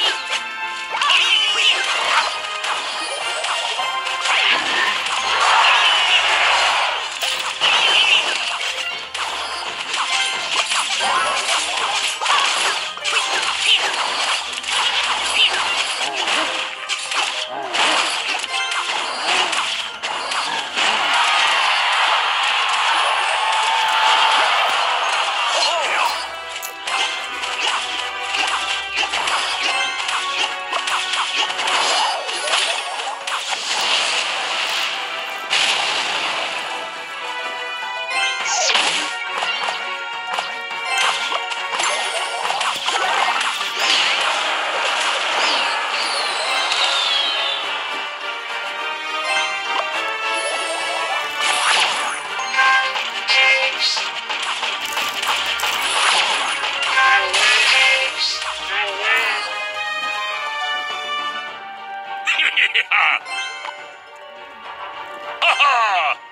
Please! Ha ha!